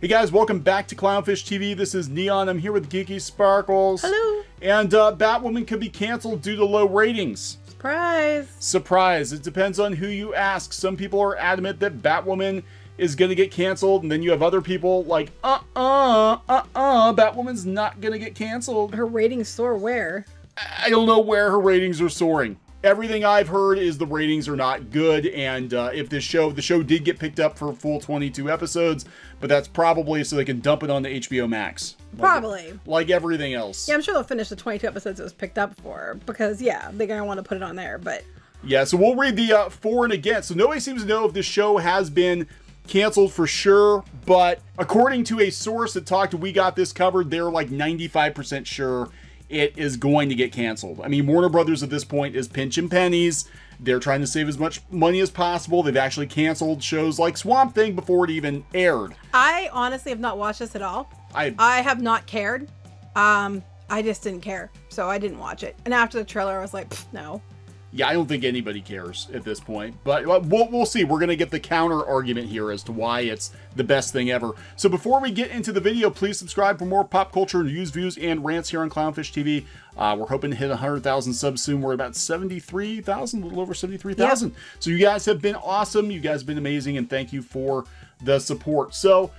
Hey guys, welcome back to Clownfish TV. This is Kneon. I'm here with Geeky Sparkles. Hello. And uh, Batwoman could be canceled due to low ratings. Surprise. Surprise. It depends on who you ask. Some people are adamant that Batwoman is going to get canceled, and then you have other people like, uh-uh, uh-uh, Batwoman's not going to get canceled. Her ratings soar where? I don't know where her ratings are soaring everything I've heard is the ratings are not good, and uh, if this show, the show did get picked up for full 22 episodes, but that's probably so they can dump it on the HBO Max. Like, probably. Like everything else. Yeah, I'm sure they'll finish the 22 episodes it was picked up for, because, yeah, they're going to want to put it on there, but... Yeah, so we'll read the uh, for and against. So nobody seems to know if this show has been canceled for sure, but according to a source that talked to We Got This Covered, they're like 95% sure it is going to get canceled. I mean, Warner Brothers at this point is pinching pennies. They're trying to save as much money as possible. They've actually canceled shows like Swamp Thing before it even aired. I honestly have not watched this at all. I I have not cared. Um, I just didn't care, so I didn't watch it. And after the trailer, I was like, no yeah, I don't think anybody cares at this point. But we'll, we'll see. We're going to get the counter argument here as to why it's the best thing ever. So before we get into the video, please subscribe for more pop culture news, views, and rants here on Clownfish TV. Uh, we're hoping to hit 100,000 subs soon. We're about 73,000, a little over 73,000. Yep. So you guys have been awesome. You guys have been amazing, and thank you for the support. So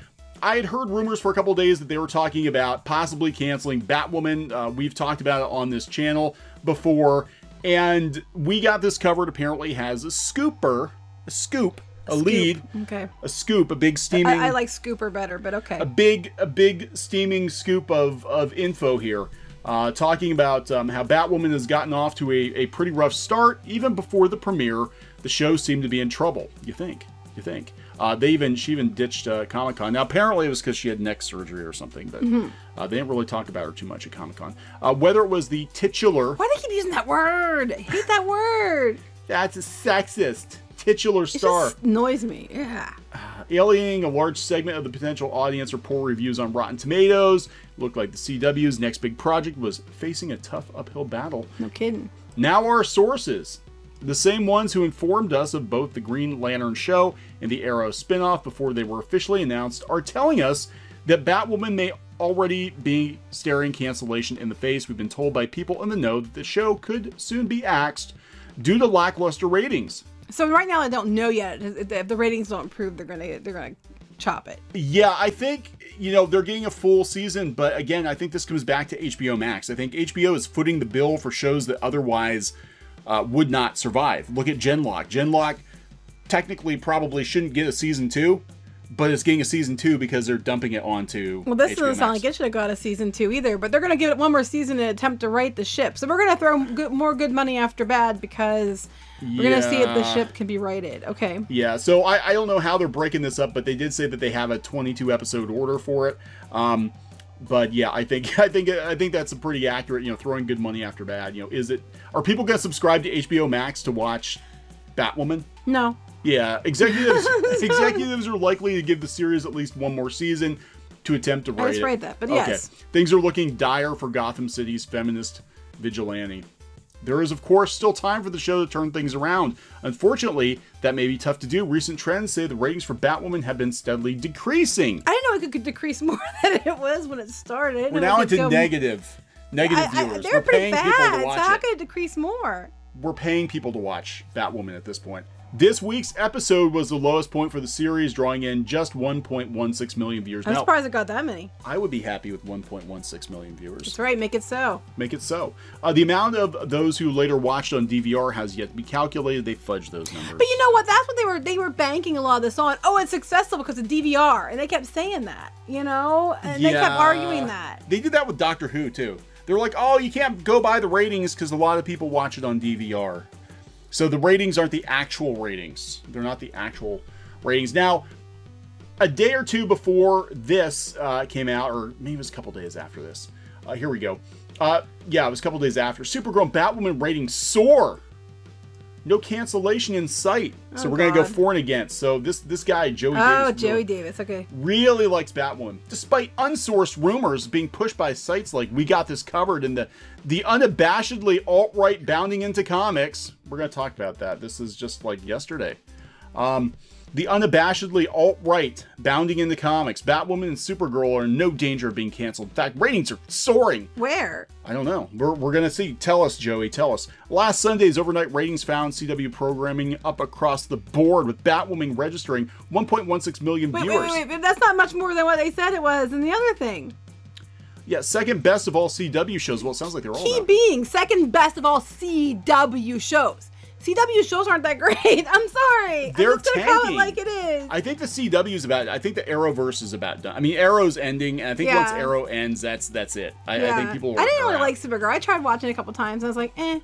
I had heard rumors for a couple days that they were talking about possibly canceling Batwoman. Uh, we've talked about it on this channel before. And we got this covered. Apparently, has a scooper, a scoop, a, a lead, okay, a scoop, a big steaming. I, I, like scooper better, but okay. A big, a big steaming scoop of of info here, uh, talking about um, how Batwoman has gotten off to a, a pretty rough start. Even before the premiere, the show seemed to be in trouble. You think? You think? Uh, they even she even ditched uh, Comic Con. Now apparently it was because she had neck surgery or something, but mm-hmm. uh, they didn't really talk about her too much at Comic Con. Uh, whether it was the titular, why do they keep using that word? I hate that word. That's a sexist titular star. It just annoys me. Yeah. Alienating a large segment of the potential audience or poor reviews on Rotten Tomatoes. Looked like the CW's next big project was facing a tough uphill battle. No kidding. Now our sources. The same ones who informed us of both the Green Lantern show and the Arrow spinoff before they were officially announced are telling us that Batwoman may already be staring cancellation in the face. We've been told by people in the know that the show could soon be axed due to lackluster ratings. So right now I don't know yet. If the ratings don't improve, they're gonna they're gonna chop it. Yeah, I think you know they're getting a full season, but again, I think this comes back to HBO Max. I think HBO is footing the bill for shows that otherwise uh, would not survive. Look at Genlock. Genlock technically probably shouldn't get a season two, but it's getting a season two because they're dumping it onto. Well, this HBO doesn't sound like it should have got a season two either, but they're going to give it one more season to attempt to right the ship. So we're going to throw good, more good money after bad because we're yeah. going to see if the ship can be righted. Okay. Yeah. So I, I don't know how they're breaking this up, but they did say that they have a 22 episode order for it. Um, but yeah, I think I think I think that's a pretty accurate. You know, throwing good money after bad. You know, is it? Are people going to subscribe to HBO Max to watch Batwoman? No. Yeah, executives executives are likely to give the series at least one more season to attempt to write I it. that, but okay. yes. Things are looking dire for Gotham City's feminist vigilante. There is, of course, still time for the show to turn things around. Unfortunately, that may be tough to do. Recent trends say the ratings for Batwoman have been steadily decreasing. I didn't know it could decrease more than it was when it started. We're now into go... negative, negative I, viewers. I, they're We're pretty bad. So how could it decrease more? We're paying people to watch Batwoman at this point. This week's episode was the lowest point for the series, drawing in just 1.16 million viewers. I'm now, surprised it got that many. I would be happy with 1.16 million viewers. That's right, make it so. Make it so. Uh, the amount of those who later watched on DVR has yet to be calculated. They fudged those numbers. But you know what? That's what they were they were banking a lot of this on. Oh, it's successful because of DVR, and they kept saying that. You know, and yeah, they kept arguing that. They did that with Doctor Who too. They're like, oh, you can't go by the ratings because a lot of people watch it on DVR. So the ratings aren't the actual ratings. They're not the actual ratings. Now, a day or two before this uh, came out, or maybe it was a couple days after this. Uh, here we go. Uh, yeah, it was a couple days after. Supergirl Batwoman ratings soar no cancellation in sight. So oh, we're gonna go for and against. So this this guy Joey. Oh, Davis, Joey really, Davis. Okay. Really likes Batwoman, despite unsourced rumors being pushed by sites like We Got This Covered and the the unabashedly alt right bounding into comics. We're gonna talk about that. This is just like yesterday. Um, the unabashedly alt-right bounding in the comics, Batwoman and Supergirl are in no danger of being canceled. In fact, ratings are soaring. Where? I don't know. We're, we're going to see. Tell us, Joey. Tell us. Last Sunday's overnight ratings found CW programming up across the board, with Batwoman registering 1.16 million Wait, viewers. wait, wait, wait. That's not much more than what they said it was. And the other thing. Yeah, second best of all CW shows. Well, it sounds like they're all Key about. being second best of all CW shows. CW shows aren't that great. I'm sorry. They're I'm just gonna call it tanking. like it is. I think the CW is about. I think the Arrowverse is about done. I mean, Arrow's ending, and I think Yeah. once Arrow ends, that's that's it. I, I think people. I didn't really like Supergirl. I tried watching it a couple times. And I was like, eh.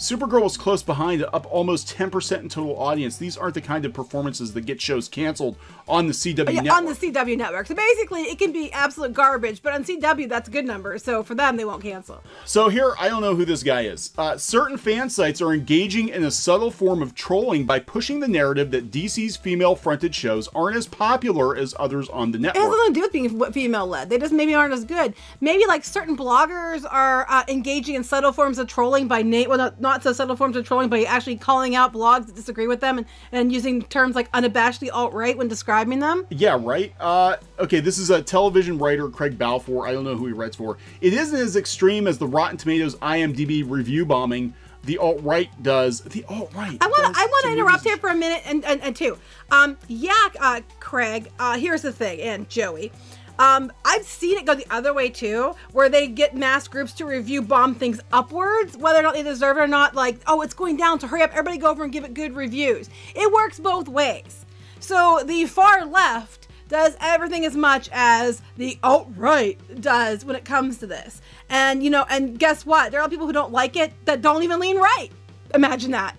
Supergirl was close behind, up almost 10% in total audience. These aren't the kind of performances that get shows canceled on the CW Yeah, network. on the CW network. So basically, it can be absolute garbage, but on CW, that's a good number. So for them, they won't cancel. So here, I don't know who this guy is. Uh, certain fan sites are engaging in a subtle form of trolling by pushing the narrative that DC's female-fronted shows aren't as popular as others on the network. It has nothing to do with being female led. They just maybe aren't as good. Maybe like certain bloggers are uh, engaging in subtle forms of trolling by name, well, not, not so subtle forms of trolling, but actually calling out blogs that disagree with them and, and using terms like unabashedly alt right when describing them. Yeah, right. Uh, okay, this is a television writer, Craig Balfour. I don't know who he writes for. It isn't as extreme as the Rotten Tomatoes IMDb review bombing the alt right does. The alt right. I want to I want to interrupt here for a minute and, and, and two. Um, yeah, uh, Craig. Uh, here's the thing, and Joey. Um, I've seen it go the other way too, where they get mass groups to review bomb things upwards, whether or not they deserve it or not. Like, oh, it's going down, so hurry up, everybody go over and give it good reviews. It works both ways. So the far left does everything as much as the alt right does when it comes to this. And you know, and guess what? There are people who don't like it that don't even lean right. Imagine that.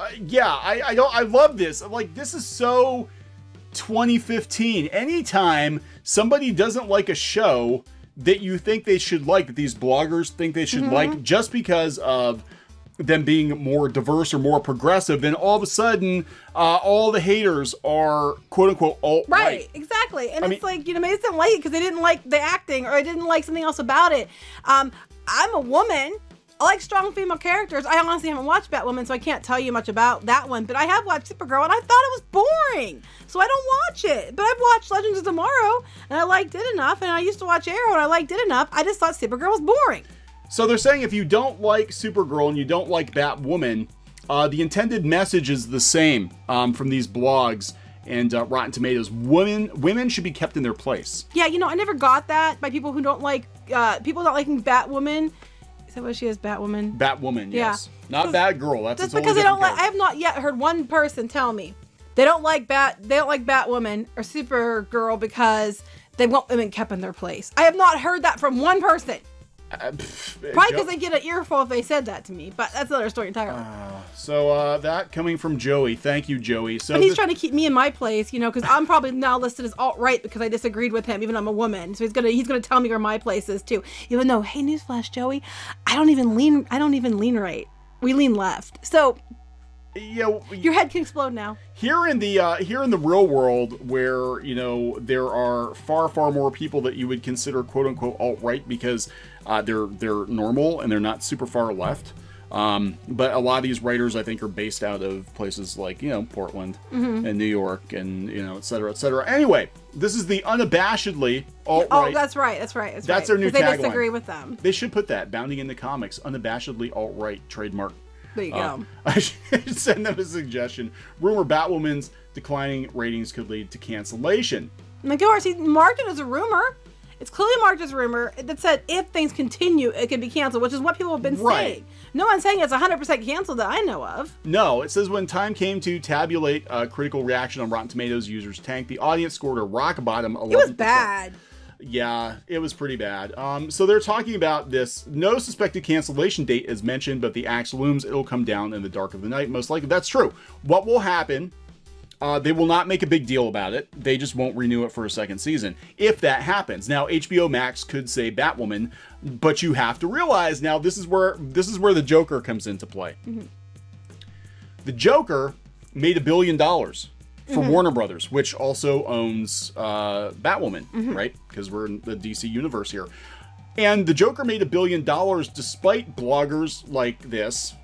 Uh, yeah, I, I don't. I love this. Like this is so 2015. Anytime somebody doesn't like a show that you think they should like, that these bloggers think they should like, just because of them being more diverse or more progressive, then all of a sudden, uh, all the haters are quote unquote alt Right, right. exactly. And I it's mean- like, you know, maybe they didn't like it because they didn't like the acting or I didn't like something else about it. Um, I'm a woman. I like strong female characters. I honestly haven't watched Batwoman, so I can't tell you much about that one. But I have watched Supergirl, and I thought it was boring, so I don't watch it. But I've watched Legends of Tomorrow, and I liked it enough. And I used to watch Arrow, and I liked it enough. I just thought Supergirl was boring. So they're saying if you don't like Supergirl and you don't like Batwoman, uh, the intended message is the same um, from these blogs and uh, Rotten Tomatoes. Women women should be kept in their place. Yeah, you know, I never got that by people who don't like uh, people not liking Batwoman. Is that what she is, Batwoman? Batwoman, Yeah. yes, not Just- Batgirl. That's totally because they don't like, I have not yet heard one person tell me they don't like Bat, they don't like Batwoman or Supergirl because they want women kept in their place. I have not heard that from one person. Character. Probably because they get an earful if they said that to me, but that's another story entirely. So uh, that coming from Joey. Thank you, Joey. So but he's trying to keep me in my place, you know, because I'm probably now listed as alt right because I disagreed with him, even though I'm a woman. So he's gonna he's gonna tell me where my place is too. Even though, hey, newsflash, Joey, I don't even lean I don't even lean right. We lean left. So yeah, your head can explode now. here in the uh, here in the real world where you know there are far far more people that you would consider quote unquote alt right because uh, they're they're normal and they're not super far left. Um, but a lot of these writers I think are based out of places like you know Portland Mm-hmm. and New York and you know et cetera et cetera. Anyway, this is the unabashedly alt Oh, that's right. That's right. That's, That's right. their new they tagline. disagree with them. they should put that bounding in the comics unabashedly alt right trademark. There you Uh, go. I should send them a suggestion. Rumor Batwoman's declining ratings could lead to cancellation. Like, course, he marked it as a rumor. It's clearly marked as rumor that said if things continue, it could be canceled, which is what people have been Right. saying. No one's saying it's 100% canceled that I know of. No, it says when time came to tabulate uh, critical reaction on Rotten Tomatoes users tank, the audience scored a rock bottom 11%. It was bad. Yeah, it was pretty bad. Um, so they're talking about this. No suspected cancellation date is mentioned, but the axe looms. It'll come down in the dark of the night, most likely. That's true. What will happen? Uh, they will not make a big deal about it. They just won't renew it for a second season. If that happens, now HBO Max could say Batwoman, but you have to realize now this is where this is where the Joker comes into play. The Joker made a billion dollars for Warner Brothers, which also owns uh, Batwoman, right? Because we're in the DC universe here. And the Joker made a billion dollars despite bloggers like this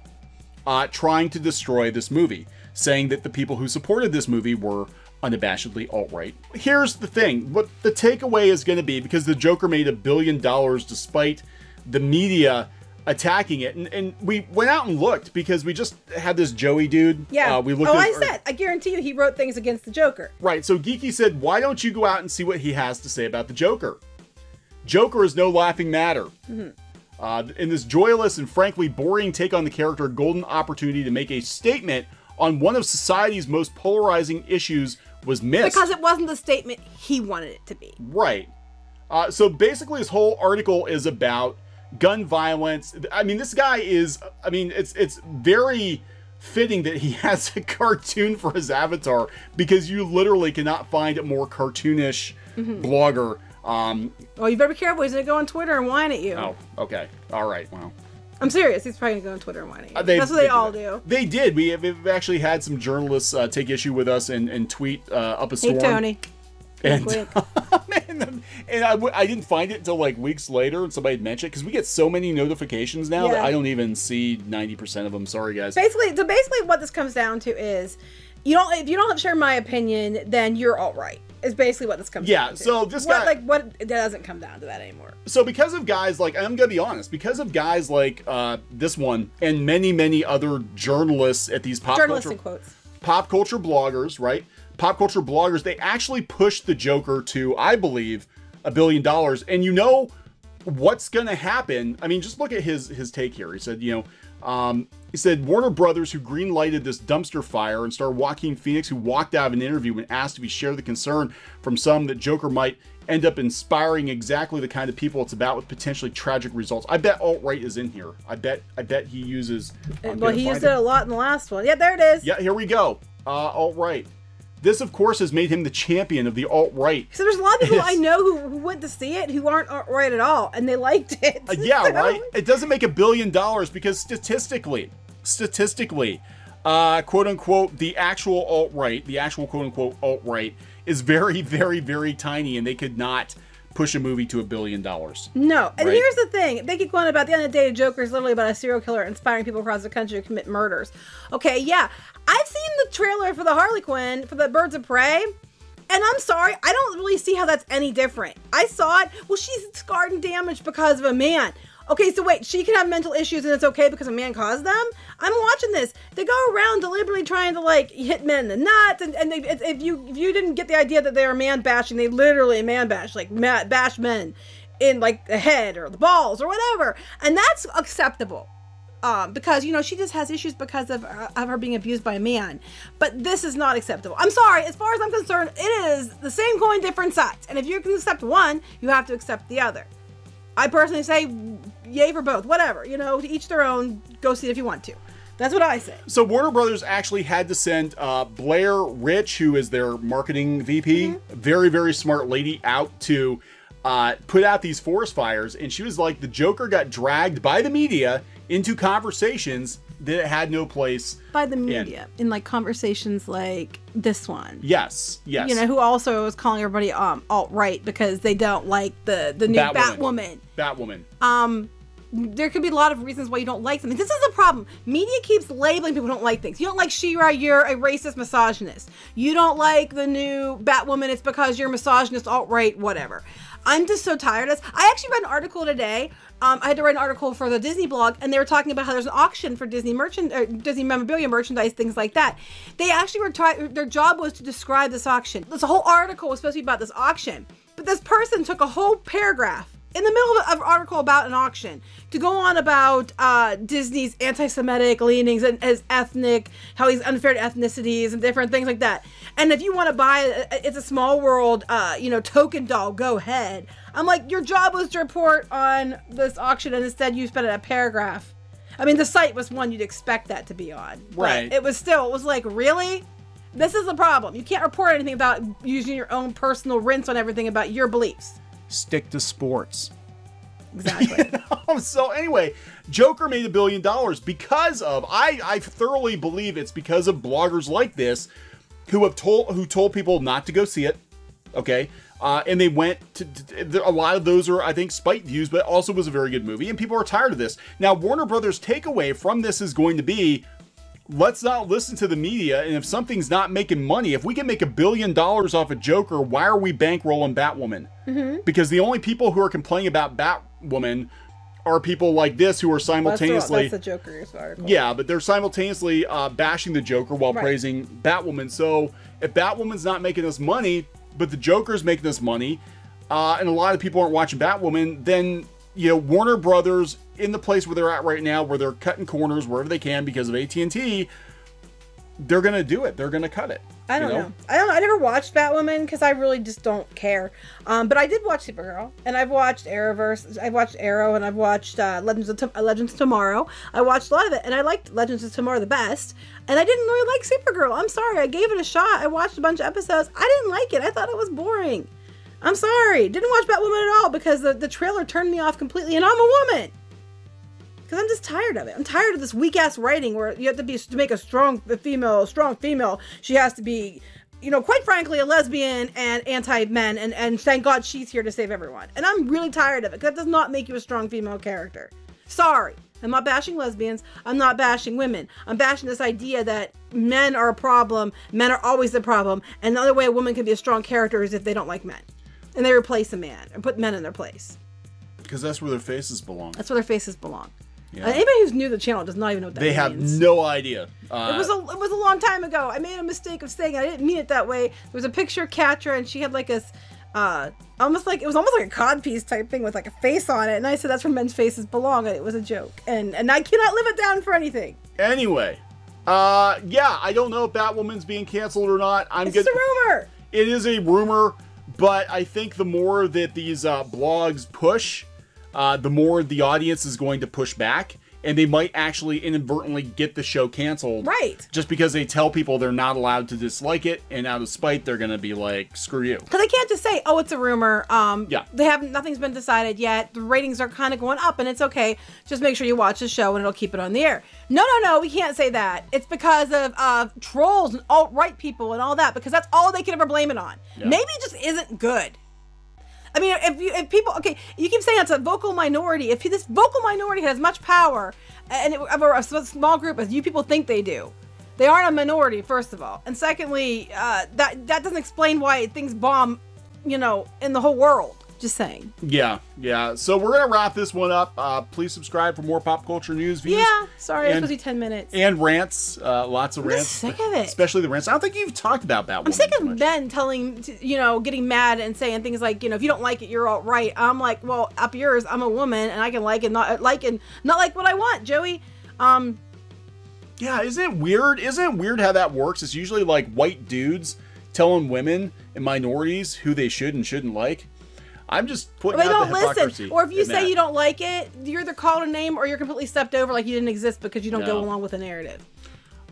uh, trying to destroy this movie. Saying that the people who supported this movie were unabashedly alt-right. Here's the thing, what the takeaway is going to be, because the Joker made a billion dollars despite the media attacking it, and, and we went out and looked because we just had this Joey dude. Yeah. Uh, we looked oh, at- I said, I guarantee you, he wrote things against the Joker. Right, so Geeky said, why don't you go out and see what he has to say about the Joker? Joker is no laughing matter. Uh, in this joyless and frankly boring take on the character, golden opportunity to make a statement on one of society's most polarizing issues was missed. Because it wasn't the statement he wanted it to be. Right. Uh, so basically, his whole article is about gun violence. I mean, this guy is. I mean, it's it's very fitting that he has a cartoon for his avatar because you literally cannot find a more cartoonish blogger. Um, Well, you better be careful. He's going to go on Twitter and whine at you. oh, okay, all right. Well, I'm serious. He's probably going to go on Twitter and you. Uh, they- That's what they, did all do. They did. We have, we've actually had some journalists uh, take issue with us and, and tweet uh, up a storm. Hey. Tony. And, and, and I, w- I didn't find it until like weeks later and somebody had mentioned it because we get so many notifications now that I don't even see 90% of them. Sorry, guys. Basically, so basically, what this comes down to is, you don't if you don't share my opinion, then you're all right. Is basically what this comes Yeah, down to. so this what, guy- like what it doesn't come down to that anymore. So because of guys like I'm gonna be honest, because of guys like uh, this one and many many other journalists at these pop Journalists culture pop culture bloggers, right? Pop culture bloggers, they actually pushed the Joker to, I believe, a billion dollars. And you know what's gonna happen? I mean, just look at his his take here. He said, you know, um, he said Warner Brothers, who greenlighted this dumpster fire, and star Joaquin Phoenix, who walked out of an interview when asked if he shared the concern from some that Joker might end up inspiring exactly the kind of people it's about with potentially tragic results. I bet alt right is in here. I bet I bet he uses. I'm well, he used it a lot in the last one. Yeah, there it is. yeah, here we go. Uh, alt right. This, of course, has made him the champion of the alt right. So there's a lot of people I know who, who went to see it who aren't alt right at all, and they liked it. Uh, yeah, So- right. It doesn't make a billion dollars because statistically, statistically, uh, quote unquote, the actual alt right, the actual quote unquote alt right, is very, very, very tiny, and they could not push a movie to a billion dollars. No, and here's the thing: they keep going about the end of the day. Joker is literally about a serial killer inspiring people across the country to commit murders. Okay, yeah, I've seen the trailer for the Harley Quinn for the Birds of Prey, and I'm sorry, I don't really see how that's any different. I saw it. Well, she's scarred and damaged because of a man. Okay, so wait, she can have mental issues and it's okay because a man caused them? I'm watching this. They go around deliberately trying to like hit men in the nuts, and, and they, if you if you didn't get the idea that they are man bashing, they literally man bash like bash men in like the head or the balls or whatever, and that's acceptable. Um, because you know she just has issues because of, uh, of her being abused by a man, but this is not acceptable. I'm sorry, as far as I'm concerned, it is the same coin, different sides. And if you can accept one, you have to accept the other. I personally say, yay for both. Whatever, you know, to each their own. Go see it if you want to. That's what I say. So Warner Brothers actually had to send uh, Blair Rich, who is their marketing VP, very very smart lady, out to uh, put out these forest fires, and she was like, the Joker got dragged by the media into conversations that it had no place. By the media in like conversations like this one. Yes, yes. You know, who also was calling everybody um alt right because they don't like the the new Batwoman. Batwoman. Batwoman. Um, there could be a lot of reasons why you don't like something. This is a problem. Media keeps labeling people who don't like things. You don't like She-Ra, you're a racist misogynist. You don't like the new Batwoman, it's because you're misogynist, alt-right, whatever. I'm just so tired of this. I actually read an article today. Um, I had to write an article for the Disney blog, and they were talking about how there's an auction for Disney merchant, or Disney memorabilia merchandise, things like that. They actually were trying. Their job was to describe this auction. This whole article was supposed to be about this auction, but this person took a whole paragraph in the middle of an article about an auction to go on about uh, Disney's anti-Semitic leanings and his ethnic, how he's unfair to ethnicities and different things like that. And if you want to buy it's a small world, uh, you know, token doll. Go ahead. I'm like, your job was to report on this auction, and instead you spent a paragraph. I mean, the site was one you'd expect that to be on, but Right. It was still, it was like, really. This is the problem. You can't report anything about using your own personal rinse on everything about your beliefs. Stick to sports. Exactly. so anyway, Joker made a billion dollars because of I I thoroughly believe it's because of bloggers like this who have told who told people not to go see it. Okay. Uh, and they went to, to- a lot of those are I think spite views, but also was a very good movie, and people are tired of this. Now Warner Brothers takeaway from this is going to be let's not listen to the media. And if something's not making money, if we can make a billion dollars off a Joker, why are we bankrolling Batwoman? Mm-hmm. Because the only people who are complaining about Batwoman are people like this who are simultaneously. That's the, that's the Joker's article. Yeah, but they're simultaneously uh, bashing the Joker while Right. praising Batwoman. So if Batwoman's not making us money, but the Joker's making us money, uh, and a lot of people aren't watching Batwoman, then you know Warner Brothers in the place where they're at right now, where they're cutting corners wherever they can because of AT and T, they're gonna do it. They're gonna cut it. I don't you know? I don't. I never watched Batwoman because I really just don't care. Um, but I did watch Supergirl, and I've watched Arrowverse. I've watched Arrow, and I've watched uh, Legends of Tom- uh, Legends of Tomorrow. I watched a lot of it, and I liked Legends of Tomorrow the best. And I didn't really like Supergirl. I'm sorry. I gave it a shot. I watched a bunch of episodes. I didn't like it. I thought it was boring. I'm sorry. Didn't watch Batwoman at all because the, the trailer turned me off completely, and I'm a woman. Because I'm just tired of it. I'm tired of this weak ass writing where you have to be to make a strong female, a strong female. She has to be, you know, quite frankly, a lesbian and anti men. And and thank God she's here to save everyone. And I'm really tired of it. That does not make you a strong female character. Sorry. I'm not bashing lesbians. I'm not bashing women. I'm bashing this idea that men are a problem. Men are always the problem. And the other way a woman can be a strong character is if they don't like men, and they replace a man and put men in their place. Because that's where their faces belong. That's where their faces belong. Yeah. Uh, anybody who's new to the channel does not even know what that They have no idea. Uh, It was a it was a long time ago. I made a mistake of saying it. I didn't mean it that way. There was a picture of Catra and she had like a uh almost like it was almost like a cod piece type thing with like a face on it. And I said that's where men's faces belong and it was a joke. And and I cannot live it down for anything. Anyway, uh, yeah, I don't know if Batwoman's being canceled or not. I'm It's good. a rumor. It is a rumor, but I think the more that these uh, blogs push, uh, the more the audience is going to push back, and they might actually inadvertently get the show canceled. Right. Just because they tell people they're not allowed to dislike it, and out of spite, they're going to be like, "Screw you." Because they can't just say, "Oh, it's a rumor." Um, Yeah. They haven't. Nothing's been decided yet. The ratings are kind of going up, and it's okay. Just make sure you watch the show, and it'll keep it on the air. No, no, no. We can't say that. It's because of uh, trolls and alt right people and all that. Because that's all they can ever blame it on. Yeah. Maybe it just isn't good. I mean, if you, if people, okay, you keep saying it's a vocal minority. If this vocal minority has much power, and it, of a, a small group as you people think they do, they aren't a minority, first of all, and secondly, uh, that that doesn't explain why things bomb, you know, in the whole world. Just saying. Yeah, yeah. So we're gonna wrap this one up. Uh, please subscribe for more pop culture news, views, Yeah, sorry, it's supposed to be ten minutes. and rants. Uh, lots of I'm rants. sick of it. Especially the rants. I don't think you've talked about Batwoman. I'm sick of much. men telling, you know, getting mad and saying things like, you know, if you don't like it, you're all right. I'm like, well, up yours, I'm a woman and I can like and not like and not like what I want, Joey. Um, Yeah, isn't it weird? Isn't it weird how that works? It's usually like white dudes telling women and minorities who they should and shouldn't like. I'm just putting they don't the listen. Or if you say that. you don't like it, you're either called a name or you're completely stepped over like you didn't exist because you don't go along with the narrative.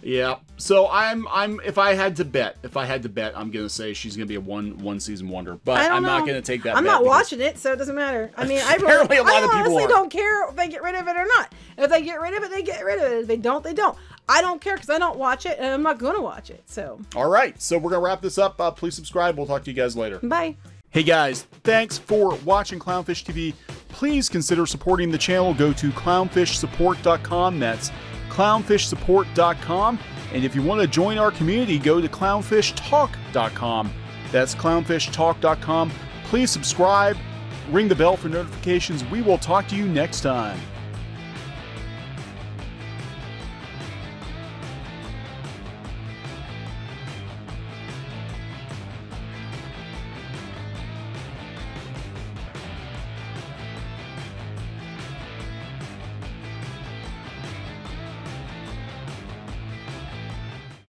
Yeah. So I'm I'm if I had to bet, if I had to bet, I'm gonna say she's gonna be a one one season wonder. But I'm know. not gonna take that. I'm not because- watching it, so it doesn't matter. I mean, I Apparently really, a lot I of people honestly are. don't care if they get rid of it or not. If they get rid of it, they get rid of it. If they don't, they don't. I don't care because I don't watch it, and I'm not going to watch it. So, All right. So we're gonna wrap this up. Uh, please subscribe. We'll talk to you guys later. bye. Hey guys, thanks for watching Clownfish TV. Please consider supporting the channel. Go to clownfishsupport.com. That's clownfishsupport.com. And if you want to join our community, go to clownfishtalk.com. That's clownfishtalk.com. Please subscribe, ring the bell for notifications. We will talk to you next time.